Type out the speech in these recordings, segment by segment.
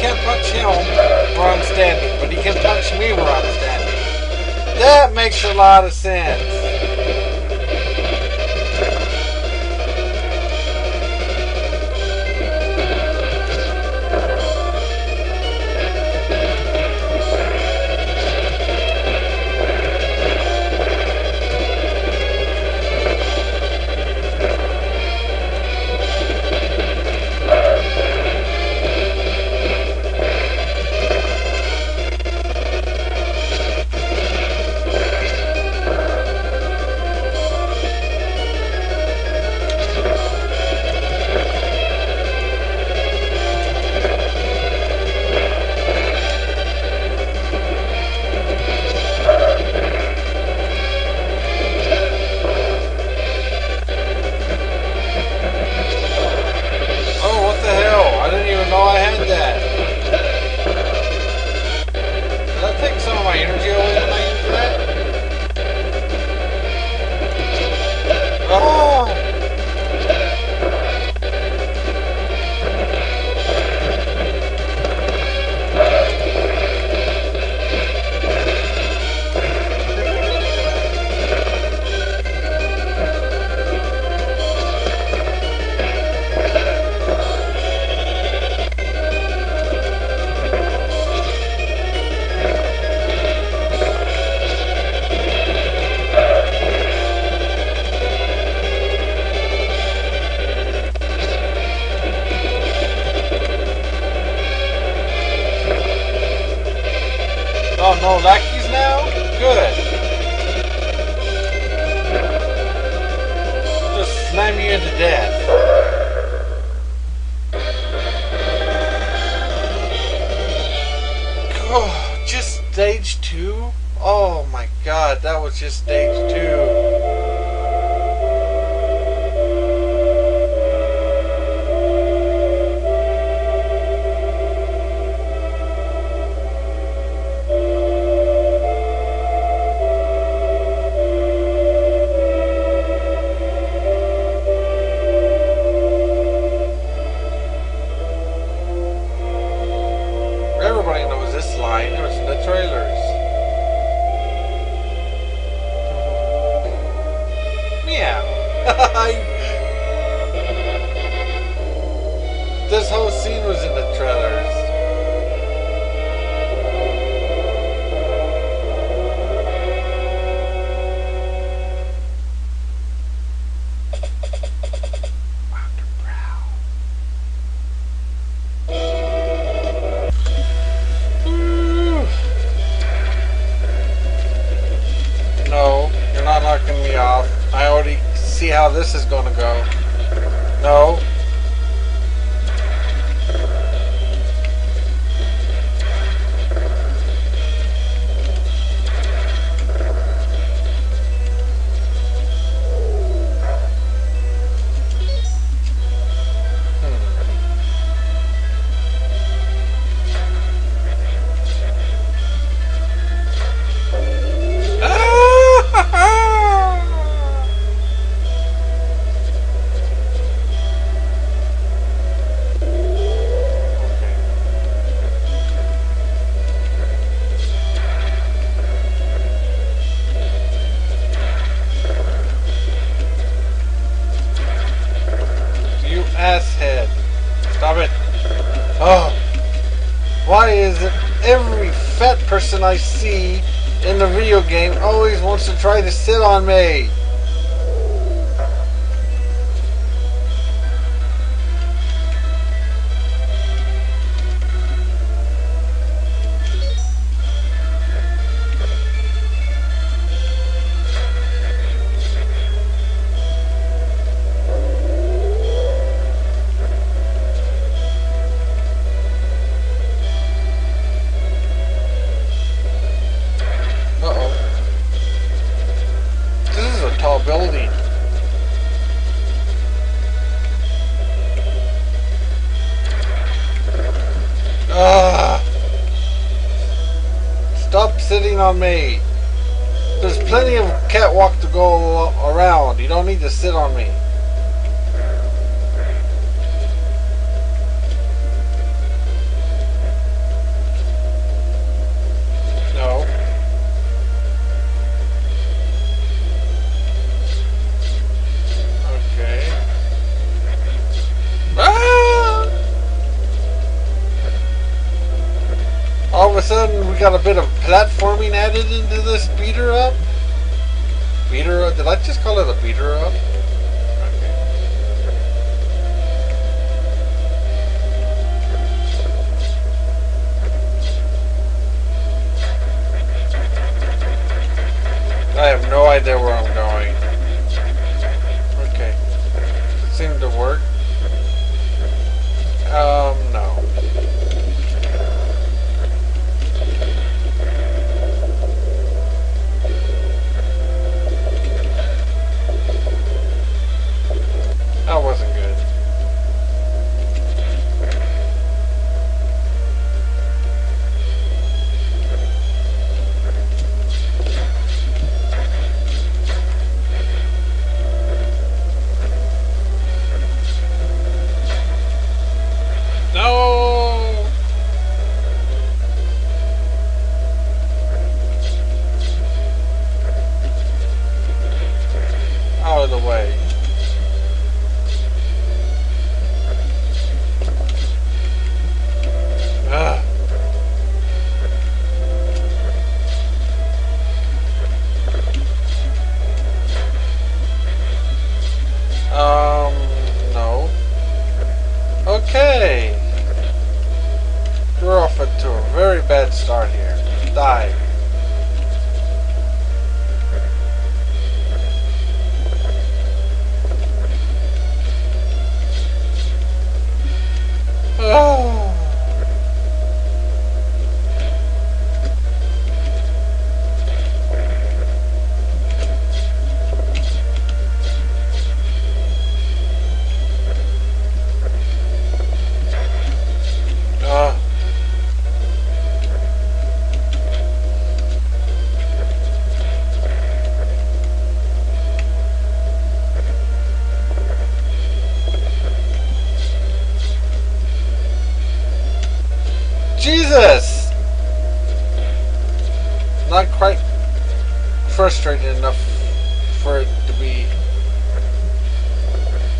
can't punch him where I'm standing, but he can punch me where I'm standing. That makes a lot of sense. Now? Good. Just slam you into death. Oh, just stage two? Oh my god, that was just stage two. This is gonna go. Person I see in the video game always wants to try to sit on me? Tall building. Ah! Stop sitting on me. There's plenty of catwalk to go around. You don't need to sit on me. A sudden we got a bit of platforming added into this beater up. Beater up? Did I just call it a beater up? I have no idea where I'm going. Okay. It seemed to work. Um, Jesus! Not quite frustrated enough for it to be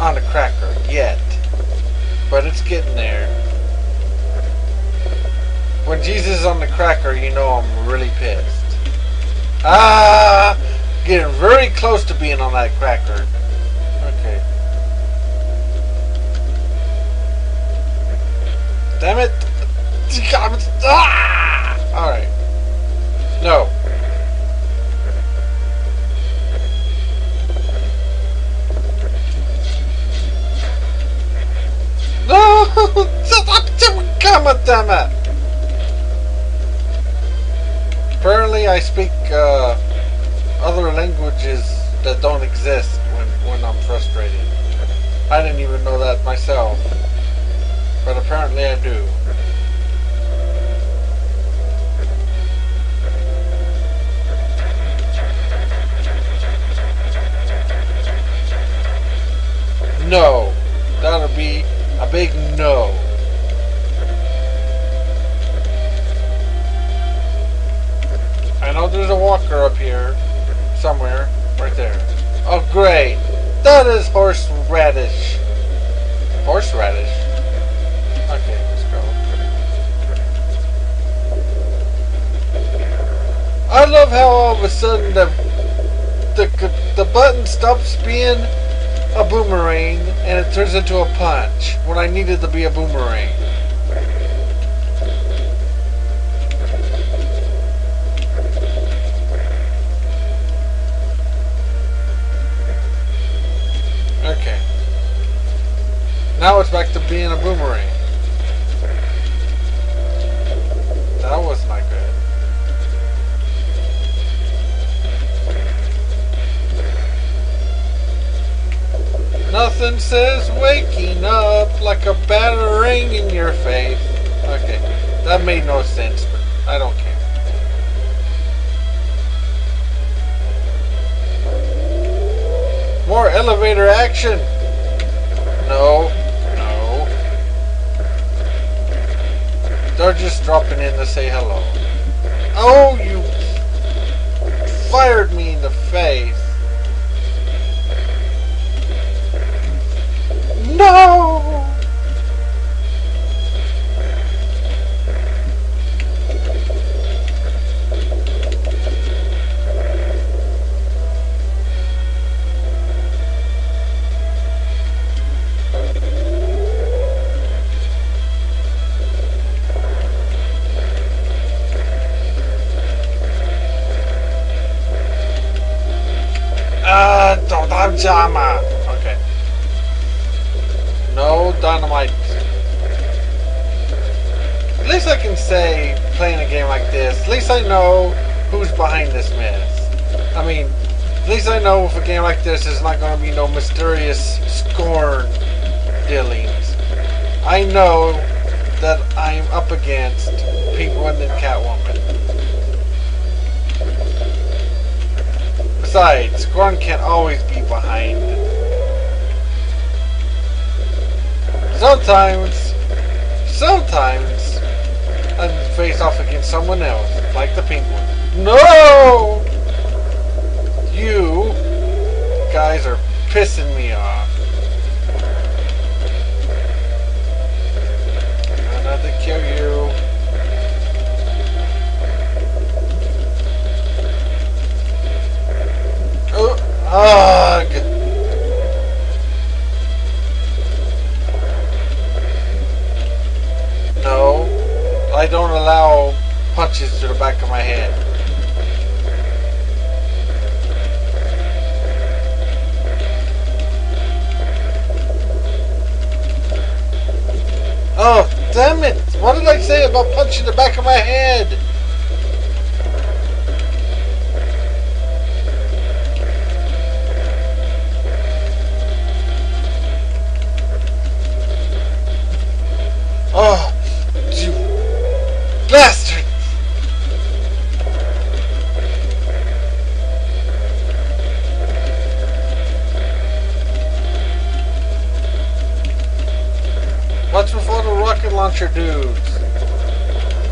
on a cracker yet. But it's getting there. When Jesus is on the cracker, you know I'm really pissed. Ah! Getting very close to being on that cracker. Exist when, when I'm frustrated. I didn't even know that myself, but apparently I do. No. That'll be a big no. I know there's a walker up here. Somewhere. Right there. Oh, great. That is horseradish. Horseradish? Okay, let's go. I love how all of a sudden the the, the button stops being a boomerang and it turns into a punch when I needed to be a boomerang. Now it's back to being a boomerang. That was not good. Nothing says waking up like a battering in your face. Okay, that made no sense, but I don't care. More elevator action. They're just dropping in to say hello. Oh, you fired me in the face. No! Pajama. Okay. No dynamite. At least I can say, playing a game like this, at least I know who's behind this mess. I mean, at least I know if a game like this is not going to be no mysterious scorn dealings. I know that I'm up against Pink Penguin and Catwoman. Besides, Scorn can't always be behind. Sometimes, sometimes, I face off against someone else, like the Penguin. No! You guys are pissing me off. Not to kill you. Oh, Ah, ugh. No, I don't allow punches to the back of my head. Oh, damn it! What did I say about punching the back of my head? Oh, you bastard! What's all the rocket launcher dudes?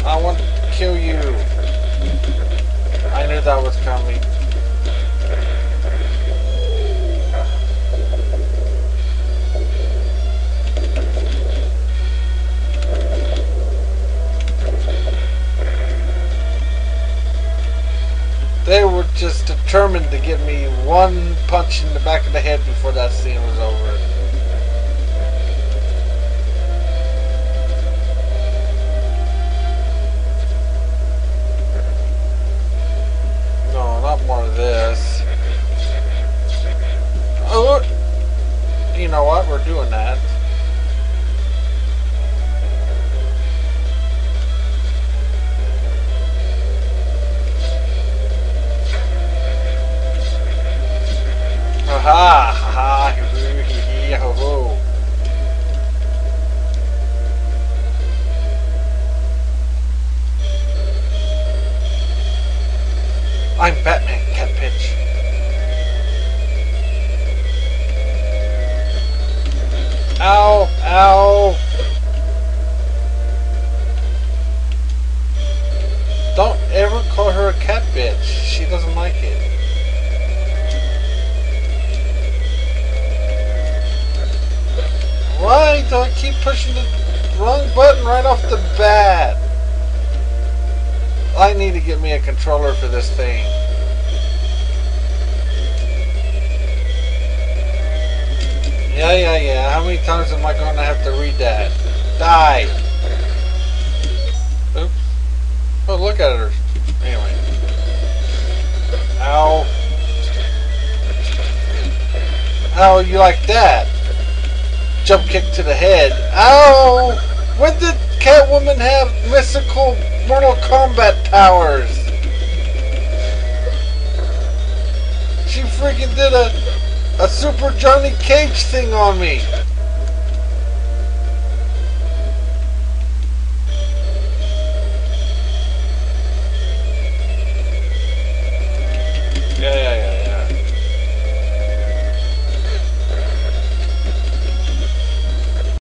I want to kill you. I knew that was coming. Determined to give me one punch in the back of the head before that scene was over. No, not more of this. Oh, you know what? We're doing that. I'm Batman, cat pitch. Ow, ow. Don't ever call her a cat bitch. She doesn't like it. Why do I keep pushing the wrong button right off the bat? I need to get me a controller for this thing. Yeah, yeah, yeah. How many times am I going to have to read that? Die. Oops. Oh, look at her. Anyway. Ow. How you like that? Jump kick to the head. Ow! When did Catwoman have mystical Mortal Kombat powers? She freaking did a a Super Johnny Cage thing on me.